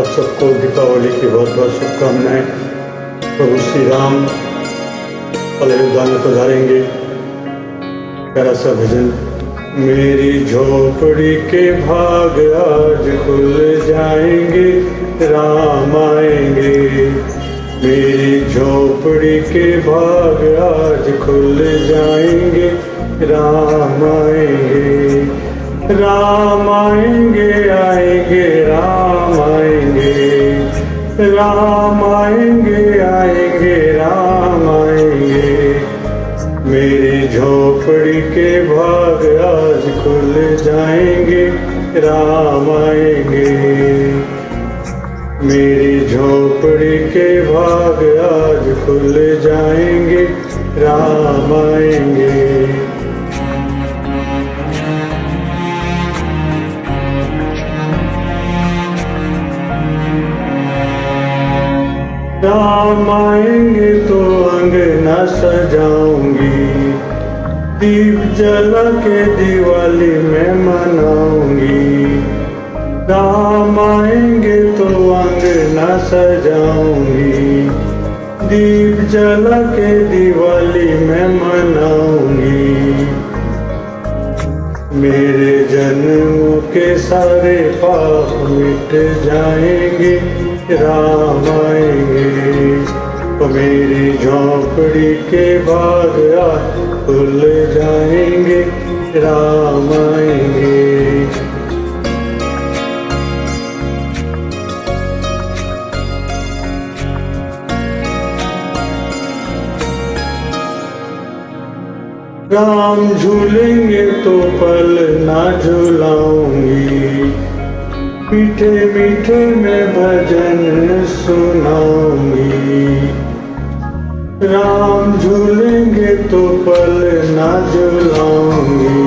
आप सबको दीपावली की बहुत बहुत शुभकामनाएँ। प्रभु श्री राम अयोध्या में पधारेंगे प्यारा सा भजन। मेरी झोपड़ी के भाग आज खुल जाएँगे, राम आएँगे। मेरी झोपड़ी के भाग आज खुल जाएँगे, राम आएँगे। राम आएँगे राम आएँगे आएँगे, राम आएँगे। मेरी झोपड़ी के भाग आज खुल जाएँगे, राम आएँगे। मेरी झोपड़ी के भाग आज खुल जाएँगे, राम आएँगे। राम आएँगे तो अंगना सजाऊँगी। दीप जला के दिवाली में मनाऊँगी। राम आएँगे तो अंगना सजाऊँगी। दीप जला के दिवाली में मनाऊँगी। मेरे जन्म के सारे पाप मिट जाएँगे। राम आएँगे। मेरी झोंपड़ी के बाग खुल जाएँगे, राम आएँगे। राम झूलेंगे तो पल ना झूलाऊँगी। मीठे मीठे में भजन सुनाऊँगी राम झूलेंगे तो पल ना झूलाऊँगी।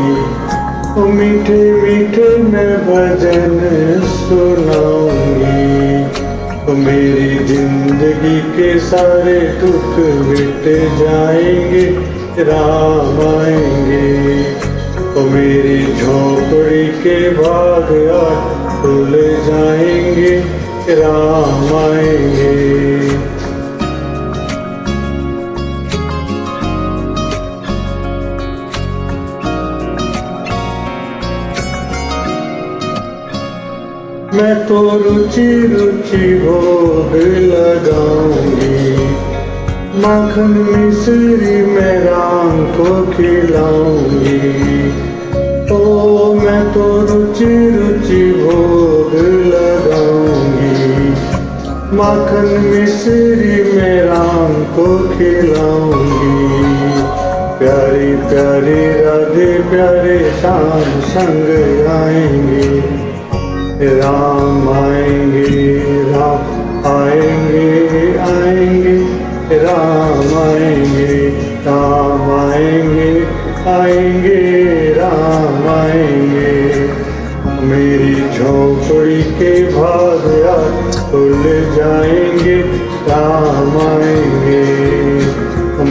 मीठे मीठे में भजन सुनाऊँगी। मेरी ज़िंदगी के सारे दुख मिट जाएँगे, राम आएँगे। मेरी झोपड़ी के भाग खुल जाएँगे, राम आएँगे। मैं तो रुचि रुचि भोग लगाऊँगी। माखन मिश्री मैं राम को खिलाऊँगी। ओ, मैं तो रुचि रुचि भोग लगाऊँगी। माखन मिश्री मैं राम को खिलाऊँगी। प्यारी प्यारी राधे प्यारे, शाम संग आएँगे। राम आएँगे राम आएँगे आएँगे। राम आएँगे राम आएँगे आएँगे, राम आएँगे। मेरी झोंपड़ी के भाग खुल जाएँगे, राम आएँगे।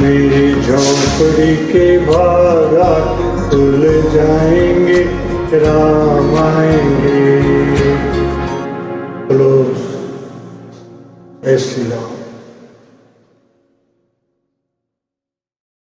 मेरी झोंपड़ी के भाग खुल जाएँगे राम आएँगे बोलो जय श्री राम